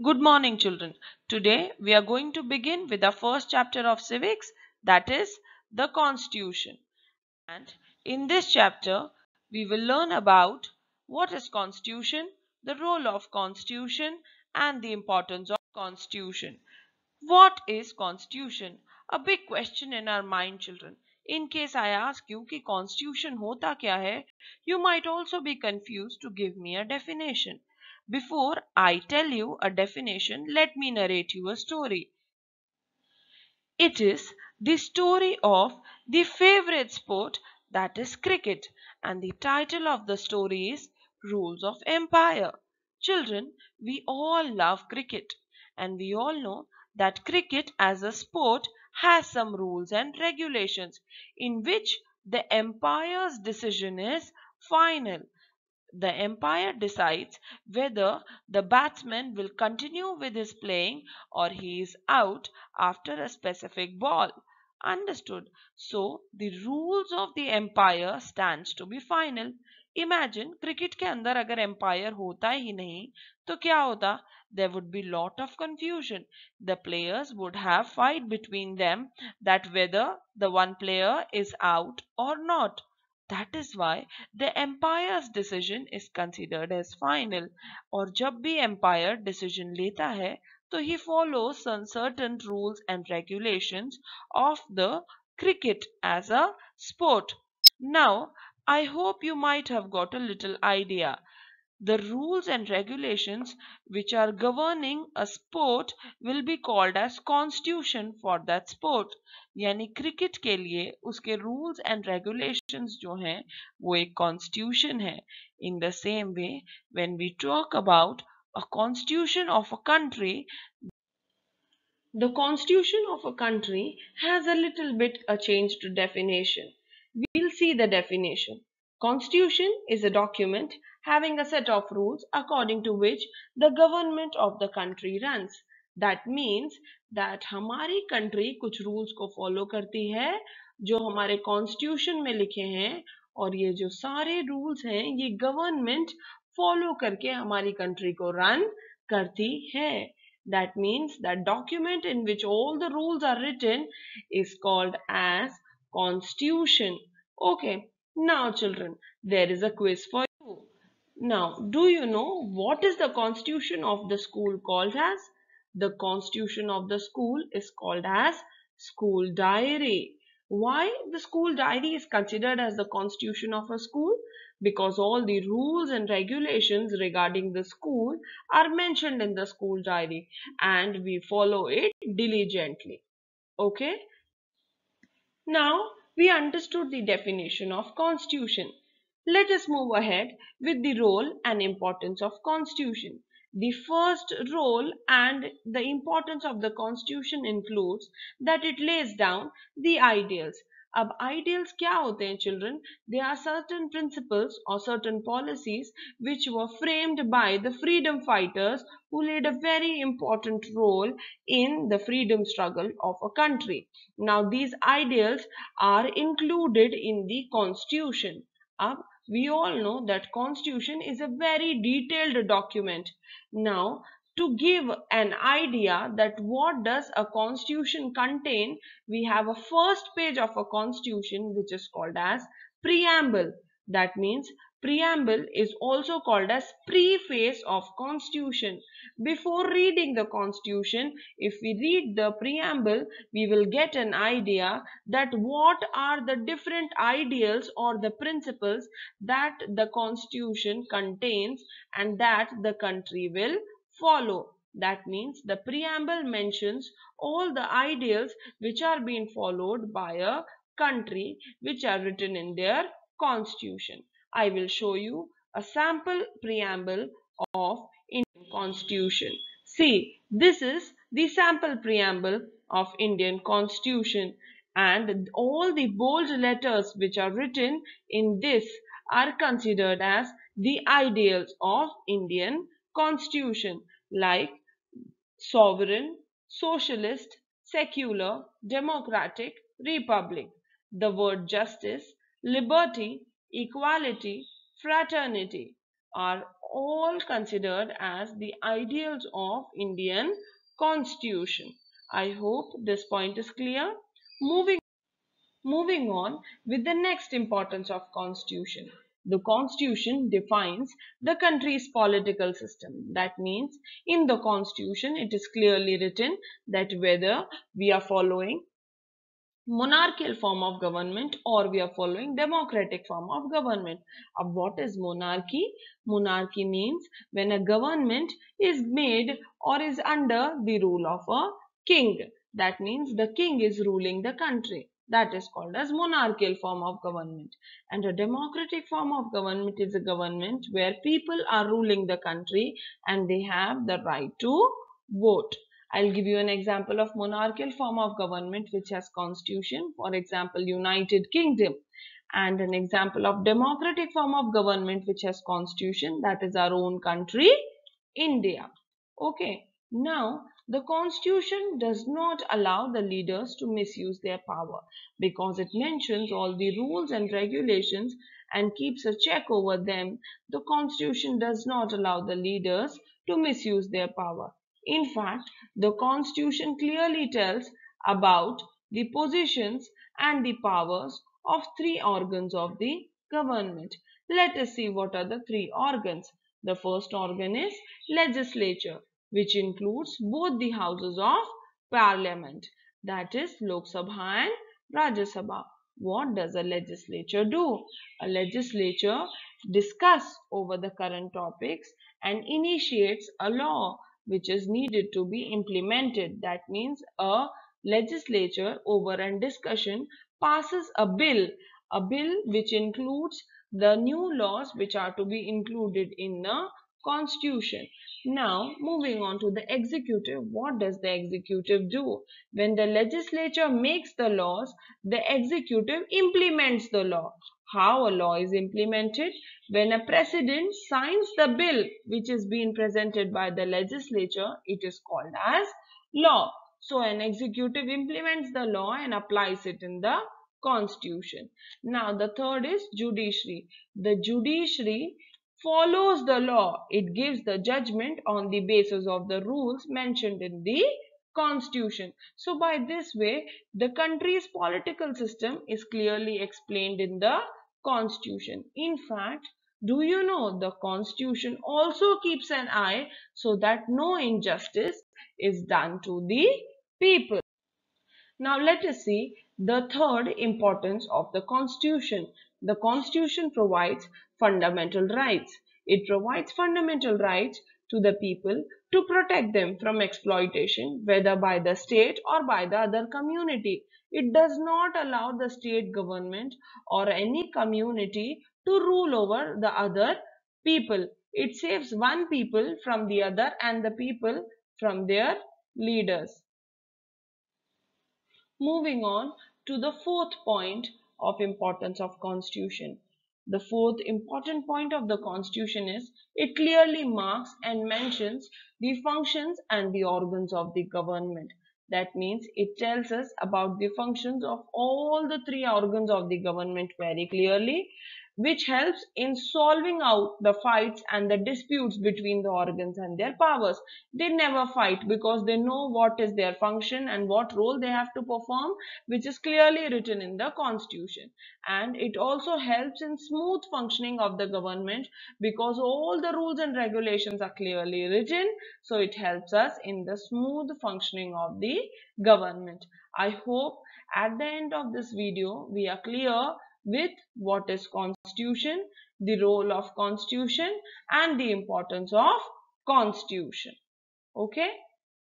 Good morning children. Today we are going to begin with the first chapter of civics that is the constitution. And in this chapter we will learn about what is constitution, the role of constitution and the importance of constitution. What is constitution? A big question in our mind children. In case I ask you ki constitution hota kya hai, you might also be confused to give me a definition. Before I tell you a definition, let me narrate you a story. It is the story of the favorite sport that is cricket and the title of the story is Rules of Empire. Children, we all love cricket and we all know that cricket as a sport has some rules and regulations in which the empire's decision is final the umpire decides whether the batsman will continue with his playing or he is out after a specific ball. Understood? So, the rules of the umpire stands to be final. Imagine cricket के अंदर अगर empire होता ही नहीं तो क्या होता there would be lot of confusion the players would have fight between them that whether the one player is out or not that is why the empire's decision is considered as final और जब भी empire decision लेता है तो he follows some certain rules and regulations of the cricket as a sport. Now, I hope you might have got a little idea the rules and regulations which are governing a sport will be called as constitution for that sport यानी cricket के लिए उसके rules and regulations जो हैं वो एक constitution है in the same way when we talk about a constitution of a country the constitution of a country has a little bit a changed definition we'll see the definition Constitution is a document having a set of rules according to which the government of the country runs. That means that हमारी country कुछ rules को follow करती है, जो हमारे constitution में लिखे हैं, और ये जो सारे रूल्स हैं, ये गवर्नमेंट फॉलो करके हमारी कंट्री को रन करती है. That means that document in which all the rules are written is called as constitution okay now children there is a quiz for you. now, do you know what is the constitution of the school called as? The constitution of the school is called as school diary. Why the school diary is considered as the constitution of a school? Because all the rules and regulations regarding the school are mentioned in the school diary and we follow it diligently. Okay? Now, we understood the definition of constitution. Let us move ahead with the role and importance of constitution. The first role and the importance of the constitution includes that it lays down the ideals. अब ideals क्या होते हैं children? They are certain principles or certain policies which were framed by the freedom fighters who played a very important role in the freedom struggle of a country. Now these ideals are included in the constitution. अब we all know that constitution is a very detailed document now to give an idea that what does a constitution contain we have a first page of a constitution which is called as preamble. That means preamble is also called as preface of constitution. Before reading the constitution if we read the preamble we will get an idea that what are the different ideals or the principles that the constitution contains and that the country will follow. That means the preamble mentions all the ideals which are being followed by a country which are written in their constitution. I will show you a sample preamble of Indian Constitution. See, this is the sample preamble of Indian Constitution. And all the bold letters which are written in this are considered as the ideals of Indian Constitution like sovereign, socialist, secular, democratic, republic. The word justice, liberty, equality, fraternity, are all considered as the ideals of Indian constitution. I hope this point is clear. Moving, moving on with the next importance of constitution. The constitution defines the country's political system. That means in the constitution it is clearly written that whether we are following monarchical form of government or we are following democratic form of government. Uh, what is monarchy? Monarchy means when a government is made or is under the rule of a king. That means the king is ruling the country. That is called as monarchical form of government. And a democratic form of government is a government where people are ruling the country and they have the right to vote. I'll give you an example of monarchical form of government which has constitution. For example, United Kingdom. And an example of democratic form of government which has constitution. That is our own country, India. Okay. Now, the constitution does not allow the leaders to misuse their power because it mentions all the rules and regulations and keeps a check over them. The constitution does not allow the leaders to misuse their power. In fact, the constitution clearly tells about the positions and the powers of three organs of the government. Let us see what are the three organs. The first organ is legislature which includes both the houses of parliament that is Lok Sabha and Rajya Sabha. What does a legislature do? A legislature discuss over the current topics and initiates a law which is needed to be implemented. That means a legislature over and discussion passes a bill, a bill which includes the new laws which are to be included in the constitution. Now moving on to the executive, what does the executive do? When the legislature makes the laws, the executive implements the law. How a law is implemented? When a president signs the bill which is being presented by the legislature, it is called as law. So an executive implements the law and applies it in the constitution. Now the third is judiciary. The judiciary follows the law. It gives the judgment on the basis of the rules mentioned in the constitution. So by this way, the country's political system is clearly explained in the constitution. In fact, do you know the constitution also keeps an eye so that no injustice is done to the people. Now let us see the third importance of the constitution. The constitution provides fundamental rights. It provides fundamental rights to the people to protect them from exploitation whether by the state or by the other community. It does not allow the state government or any community to rule over the other people. It saves one people from the other and the people from their leaders. Moving on to the fourth point of importance of constitution. The fourth important point of the constitution is it clearly marks and mentions the functions and the organs of the government. That means it tells us about the functions of all the three organs of the government very clearly which helps in solving out the fights and the disputes between the organs and their powers. They never fight because they know what is their function and what role they have to perform which is clearly written in the constitution. And it also helps in smooth functioning of the government because all the rules and regulations are clearly written. So it helps us in the smooth functioning of the government. I hope at the end of this video we are clear with what is constitution, the role of constitution and the importance of constitution. Okay.